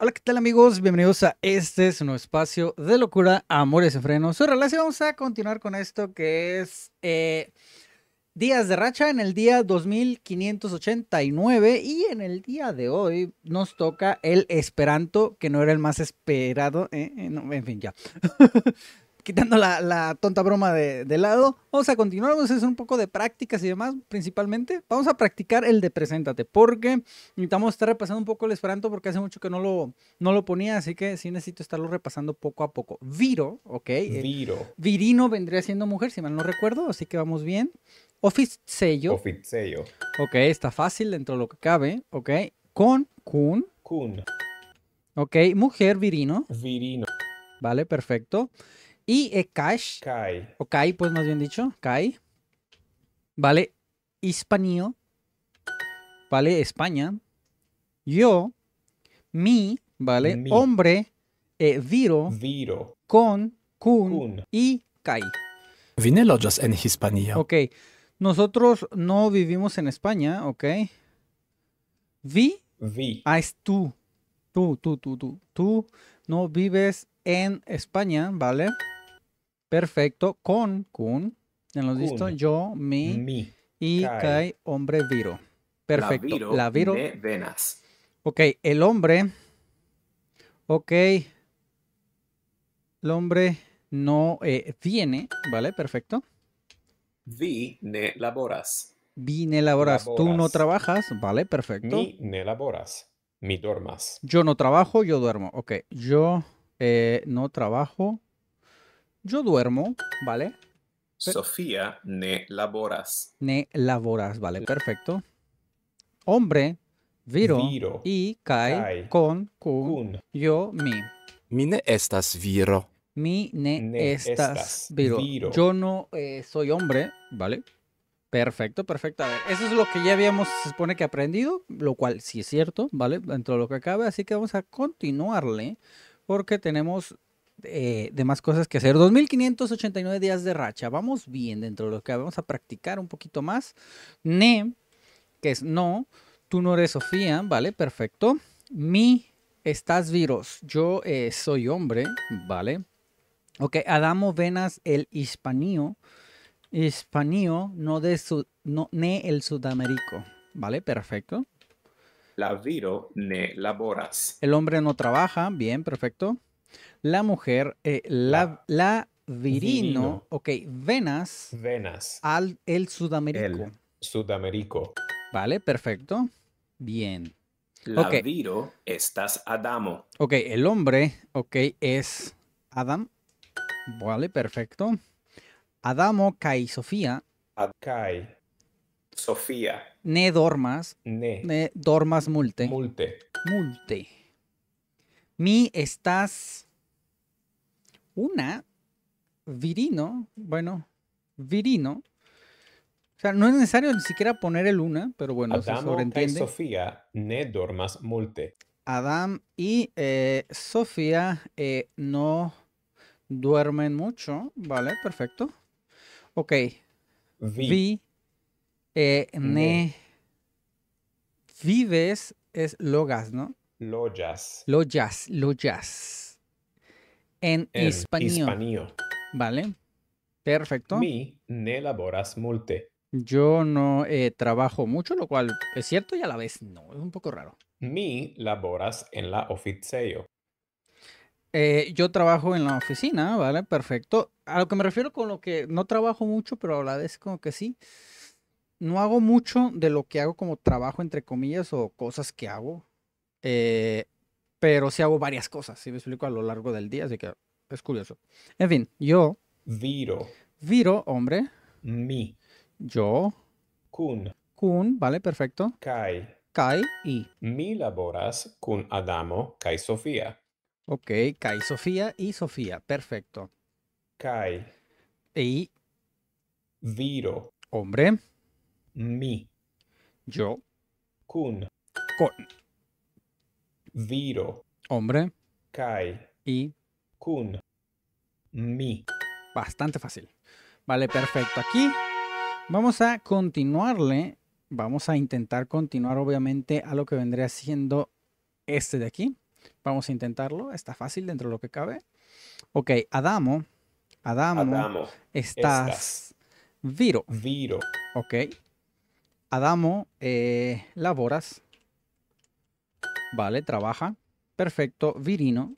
Hola, ¿qué tal amigos? Bienvenidos a este es nuevo espacio de locura, amores y frenos. Soy relación. Vamos a continuar con esto que es eh, días de racha en el día 2589 y en el día de hoy nos toca el Esperanto, que no era el más esperado. eh, eh, en fin, ya. Quitando la, la tonta broma de, de lado, vamos a continuar, vamos a hacer un poco de prácticas y demás, principalmente. Vamos a practicar el de Preséntate, porque necesitamos estar repasando un poco el Esperanto, porque hace mucho que no lo, no lo ponía, así que sí necesito estarlo repasando poco a poco. Viro, ok. Viro, Virino vendría siendo mujer, si mal no recuerdo, así que vamos bien. Office sello, Officeio, ok, está fácil dentro de lo que cabe, ok. Con, kun, Kun, ok. Mujer, virino, Virino, vale, perfecto. Y eh, cash, Kai, o kai, pues más bien dicho, kai, vale. Hispanio, vale, España. Yo, mi, vale. Mi. Hombre, eh, viro, Viro, con, kun Kun, y kai. Vi ne loĝas en Hispanio. Ok, nosotros no vivimos en España, ok. Vi, Vi, ah, es tú, tú, tú, tú, tú, tú no vives en España, ¿vale? Perfecto, con, kun, ya lo has visto, Kun. yo, mi Mi, y kai. kai, hombre, viro. Perfecto, la viro, ne venas. ok, el hombre, ok, el hombre no eh, viene, ¿vale? Perfecto. Vi ne laboras. Vine laboras, tú no trabajas, ¿vale? Perfecto. mi ne laboras, mi dormas. Yo no trabajo, yo duermo. Ok, yo eh, no trabajo, yo duermo, ¿vale? Sofía ne laboras. Ne laboras, ¿vale? Perfecto. Hombre, viro, Viro, y kai, kai, con, kun, Kun, yo, mi. Mi ne estas viro. Mi ne, Ne estas, estas viro. viro. Yo no eh, soy hombre, ¿vale? Perfecto, perfecto. A ver, eso es lo que ya habíamos, se supone que aprendido, lo cual sí es cierto, ¿vale? Dentro de lo que cabe, así que vamos a continuarle porque tenemos eh, demás cosas que hacer. 2589 días de racha, vamos bien dentro de lo que vamos a practicar un poquito más. Ne, que es no, tú no eres Sofía, ¿vale? Perfecto. Mi, estás viros, yo eh, soy hombre, ¿vale? Ok, Adamo Venas el hispanío. Hispanío, no de su, no, ne el sudamerico. ¿Vale? Perfecto. La viro ne laboras. El hombre no trabaja. Bien, perfecto. La mujer, eh, la, la virino. Virino. Ok, Venas Venas, al el sudamerico. El. Sudamerico. ¿Vale? Perfecto. Bien. La Ok. viro estas Adamo. Ok, el hombre, ok, es Adam. Vale, perfecto. Adamo, Kai, Sofía. Kai, Sofía. Ne dormas. ne, Ne dormas multe. multe. Multe. Mi estás una virino, bueno, virino. O sea, no es necesario ni siquiera poner el una, pero bueno, se Adamo kai sobreentiende. Sofia ne dormas multe. Adam y eh, Sofía eh, no duermen mucho, ¿vale? Perfecto. Ok, Vi, vi, eh, ne, vives, es logas, ¿no? lojas, Loyas, loyas. En en español, Hispanio. ¿vale? Perfecto. Mi ne laboras multe. Yo no eh, trabajo mucho, lo cual es cierto y a la vez no, es un poco raro. Mi laboras en la oficejo. Eh, yo trabajo en la oficina, ¿vale? Perfecto. A lo que me refiero con lo que no trabajo mucho, pero a la vez como que sí. No hago mucho de lo que hago como trabajo, entre comillas, o cosas que hago. eh, pero sí hago varias cosas, si me explico, a lo largo del día, así que es curioso. En fin, yo, Viro, Viro, hombre, mi, yo, kun, Kun, ¿vale? Perfecto. kai. Kai y, Mi laboras kun Adamo kai Sofia. ok, Kai, Sofía y Sofía, perfecto. Kai, Y, viro, hombre, mi, yo, kun, con, viro, hombre kai, y kun, mi. Bastante fácil. Vale, perfecto. Aquí vamos a continuarle. Vamos a intentar continuar, obviamente, a lo que vendría siendo este de aquí. Vamos a intentarlo. Está fácil dentro de lo que cabe. Ok, Adamo. Adamo. Adamo. Estás. Estas. Viro. Viro. Ok. Adamo, eh, laboras. Vale, trabaja. Perfecto. Virino.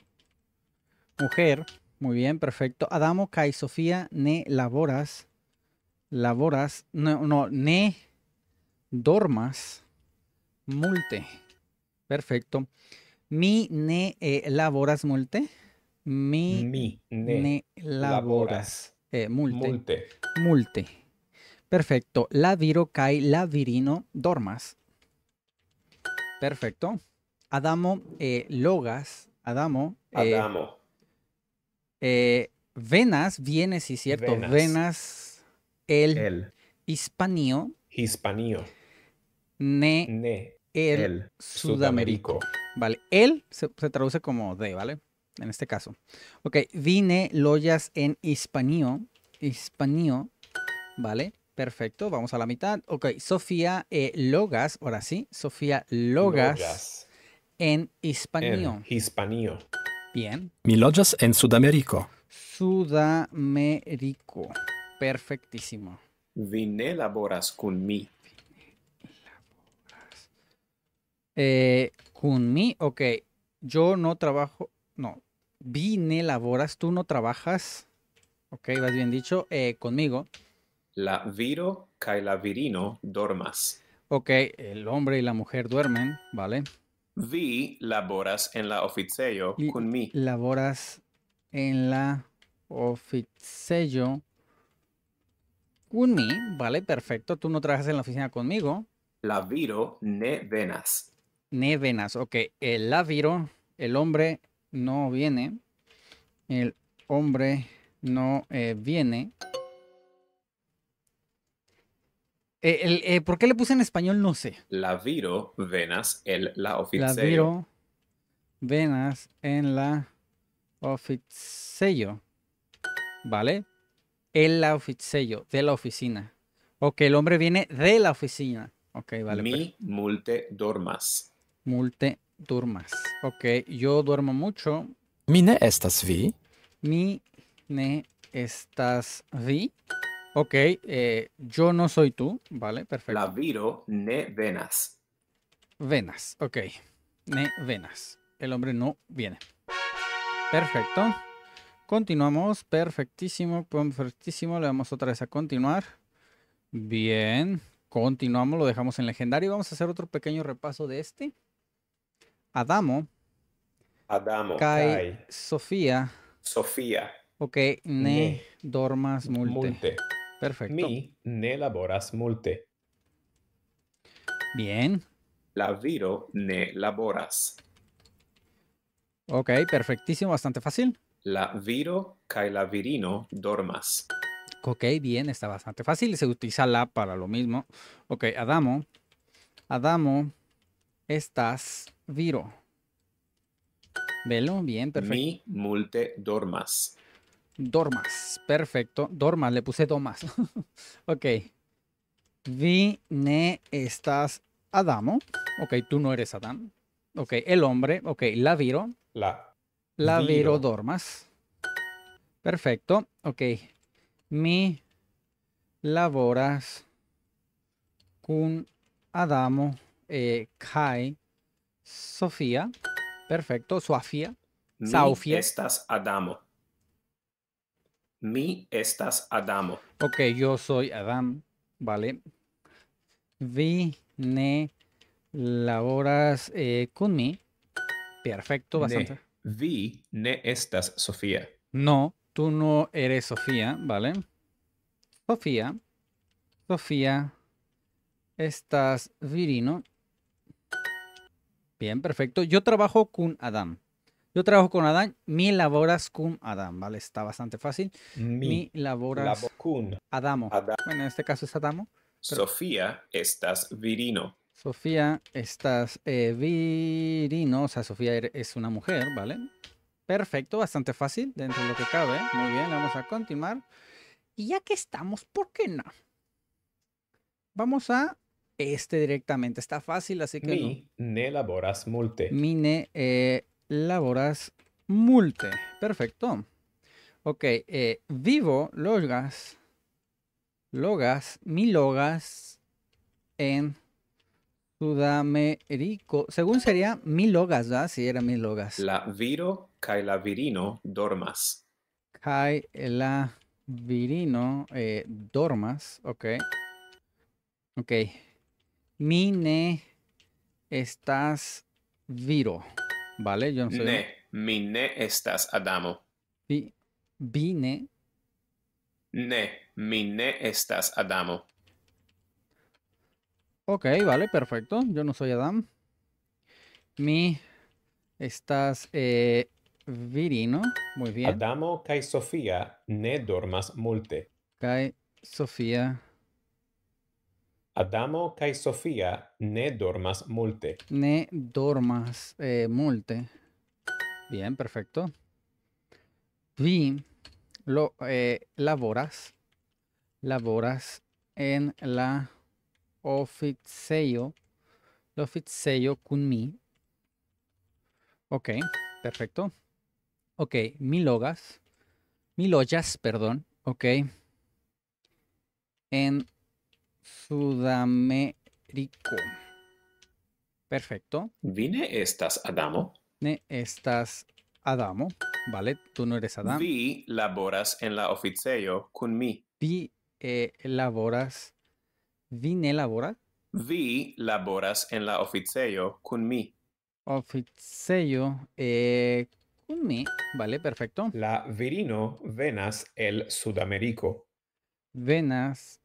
Mujer. Muy bien, perfecto. Adamo, kai Sofía, ne laboras. Laboras. No, no, ne dormas. Multe. Perfecto. Mi ne eh, laboras multe. Mi Mi. Ne. ne laboras. Eh, multe. Multe. Multe. Perfecto. La viro kai la virino dormas. Perfecto. Adamo eh, logas. Adamo. eh, Adamo. eh, venas, viene, sí, cierto. Venas. Venas. el El. hispanio. Hispanio. Ne Ne. el, El. sudamerico. Vale. El se, se traduce como de, ¿vale? En este caso. Ok. Vine loyas en hispanio. Hispanio. Vale. Perfecto. Vamos a la mitad. Ok. Sofía eh, logas. Ahora sí. Sofía logas, Logas. En hispanio. En Hispanio. Bien. Mi loĝas en Sudameriko. Sudamerico. Perfectísimo. Vi ne laboras kun mi. Eh, con mi, ok. Yo no trabajo. No. Vine laboras. Tú no trabajas. Ok, vas bien dicho. eh, conmigo. La viro kaj la virino dormas. Ok, el hombre y la mujer duermen, ¿vale? Vi laboras en la oficejo kun mi. Laboras en la oficello con mi, ¿vale? Perfecto. Tú no trabajas en la oficina conmigo. La viro ne venas. Ne venas. Ok, el laviro, el hombre no viene. El hombre no eh, viene. Eh, el- eh, ¿Por qué le puse en español? No sé. La viro venas el la oficejo. Laviro, venas en la oficello. ¿Vale? En la oficello, de la oficina. Ok, el hombre viene de la oficina. Ok, vale. mi perfecto. multe dormas. Multe durmas. Ok, yo duermo mucho. Mi ne estas vi. Mi ne estás vi. Ok, eh, yo no soy tú. Vale, perfecto. La viro ne venas. Venas, ok. Ne venas. El hombre no viene. Perfecto. Continuamos. Perfectísimo. Perfectísimo. Le damos otra vez a continuar. Bien. Continuamos. Lo dejamos en legendario. Vamos a hacer otro pequeño repaso de este. Adamo, Adamo. Kai, Kai. Sofía. Sofía. Ok. Ne, Ne. dormas multe. Multe. Perfecto. Mi ne laboras multe. Bien. La viro ne laboras. Ok, perfectísimo. Bastante fácil. La viro kaj la virino dormas. Ok, bien, está bastante fácil. Se utiliza la para lo mismo. Ok, Adamo. Adamo, estás viro. Velo, bien, perfecto. Mi multe dormas. Dormas, perfecto. Dormas, le puse domas. ok. Vi, ne, estás Adamo. Ok, tú no eres Adán. Ok, el hombre. Ok, la viro. La La viro Viro. dormas. Perfecto. Ok. Mi laboras con Adamo eh, Kai Sofía. Perfecto. Sofía. Mi Sofía. estas Adamo. Mi estas Adamo. Ok, yo soy Adam. Vale. Vi ne laboras eh, con mi. Perfecto, bastante. Ne. Vi ne estas Sofía. No, tú no eres Sofía, ¿vale? Sofía. Sofía. Estás virino. Bien, perfecto. Yo trabajo con Adam. Yo trabajo con Adam. Mi laboras con Adam, ¿vale? Está bastante fácil. mi Mi laboras labocun. Adamo. Adamo. Bueno, en este caso es Adamo. Pero- Sofía estas virino. Sofía, estás eh, virino. O sea, Sofía ere- es una mujer, ¿vale? Perfecto, bastante fácil dentro de lo que cabe. Muy bien, vamos a continuar. Y ya que estamos, ¿por qué no? Vamos a este directamente. Está fácil, así que no. Mi ne laboras multe. Mine eh, laboras multe. Perfecto. Ok, eh, vivo logas, logas, mi logas en Sudamerico. Según sería mi logas, ¿verdad? Si era mi logas. La viro kai la virino dormas. Kai la virino eh, dormas. Ok. Ok. Mi ne estás viro. ¿Vale? Yo no sé. Ne, mi ne estas Adamo. Vi, vine. Ne, mi ne estas Adamo. Ok, vale, perfecto. Yo no soy Adam. Mi estás eh, virino. Muy bien. Adamo kai Sofia ne dormas multe. Kai Sofía. Adamo kai Sofia ne dormas multe. Ne dormas eh, multe. Bien, perfecto. Vi lo eh, laboras. Laboras en la oficio. L'oficio con mi. Ok, perfecto. Ok, mi logas. Mi loyas, perdón. Ok. En Sudamérico. Perfecto. Vine estas Adamo. Ne estás Adamo, ¿vale? Tú no eres Adam. Vi laboras en la oficejo kun mi. Vi eh, laboras. Vine labora. Vi laboras en la oficejo kun mi. Oficio eh, con mi, ¿vale? Perfecto. La virino venas el Sudamerico. Venas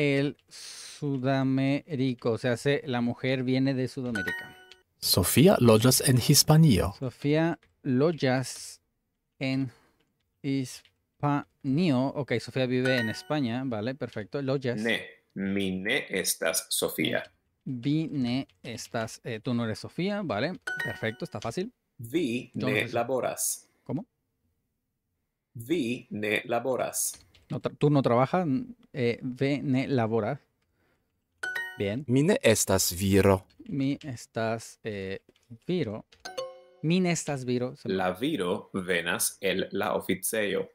el Sudamérico. O sea, se- la mujer viene de Sudamérica. Sofia loĝas en Hispanio. Sofía Loyas en Hispanio. Ok, Sofía vive en España, ¿vale? Perfecto. Loyas. Ne, mi ne estas Sofia. Vine, estás. eh, tú no eres Sofía, ¿vale? Perfecto, está fácil. Vi ne laboras. ¿Cómo? Vi ne laboras. No, tú no trabajas, eh, ve ne laboras. Bien. Mi ne estas viro. Mi estas eh, viro. Mi ne estas viro. La viro venas el la oficejo.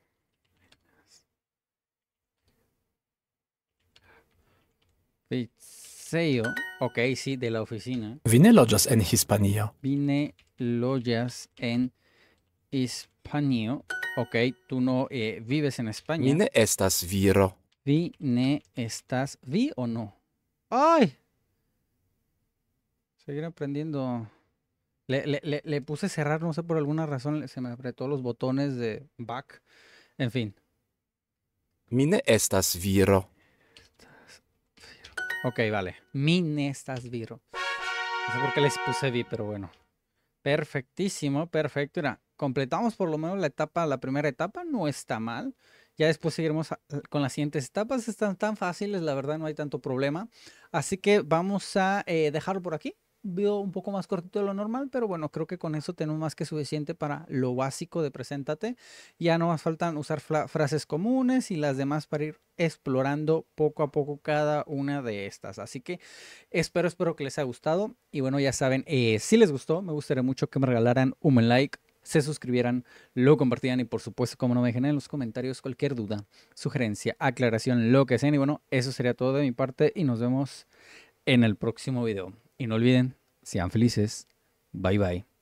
Oficejo. Ok, sí, de la oficina. Vi ne loĝas en Hispanio. Vine lojas en Hispanio. Ok, tú no eh, vives en España. Mi ne estas viro. Vi ne estás. ¿Vi o no? ¡Ay! Seguir aprendiendo. Le, le- le- le puse cerrar, no sé por alguna razón, se me apretó los botones de back. En fin. Mi ne estas viro. Ok, vale. Mi ne estás viro. No sé por qué les puse vi, pero bueno. Perfectísimo, perfecto. Mira, completamos por lo menos la etapa, la primera etapa, no está mal. Ya después seguiremos a- con las siguientes etapas. Están tan fáciles, la verdad, no hay tanto problema. Así que vamos a eh, dejarlo por aquí. Veo un poco más cortito de lo normal, pero bueno, creo que con eso tenemos más que suficiente para lo básico de Preséntate. Ya no más faltan usar fra- frases comunes y las demás para ir explorando poco a poco cada una de estas. Así que espero, espero que les haya gustado. Y bueno, ya saben, eh, si les gustó, me gustaría mucho que me regalaran un like, se suscribieran, lo compartieran y por supuesto, como no me dejen en los comentarios cualquier duda, sugerencia, aclaración, lo que sea. Y bueno, eso sería todo de mi parte y nos vemos en el próximo video. Y no olviden, sean felices. Bye bye.